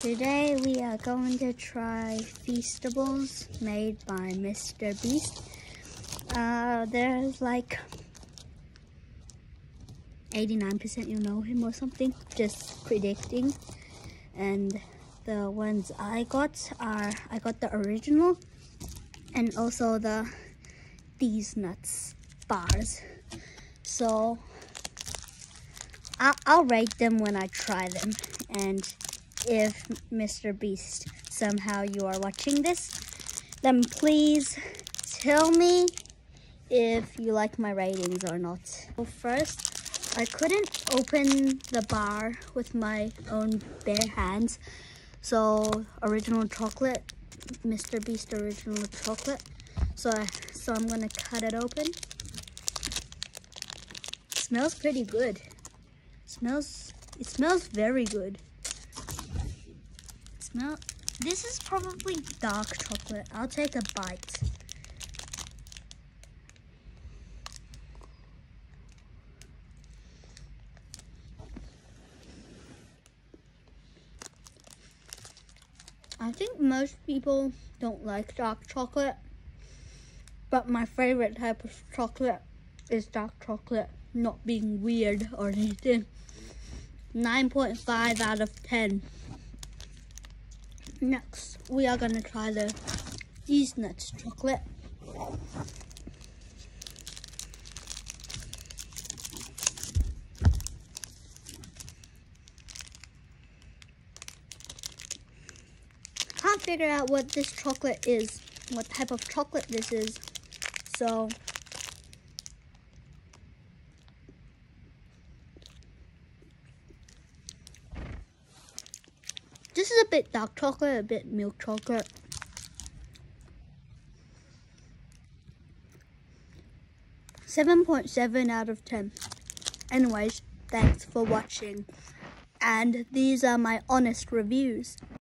Today we are going to try Feastables made by Mr. Beast. Uh, there's like 89% you know him or something, just predicting. And the ones I got are, I got the original and also the Deez Nutz bars. So I'll, I'll rate them when I try them and if Mr. Beast somehow you are watching this, then please tell me if you like my ratings or not. Well, first, I couldn't open the bar with my own bare hands. So, original chocolate, Mr. Beast original chocolate. So, I, so I'm gonna cut it open. It smells pretty good. It smells, it smells very good smell. This is probably dark chocolate. I'll take a bite. I think most people don't like dark chocolate, but my favorite type of chocolate is dark chocolate, not being weird or anything. 9.5 out of 10. Next, we are gonna try the Deez Nutz chocolate. Can't figure out what this chocolate is, what type of chocolate this is. So This is a bit dark chocolate, a bit milk chocolate. Seven point seven out of ten. Anyways, thanks for watching. And these are my honest reviews.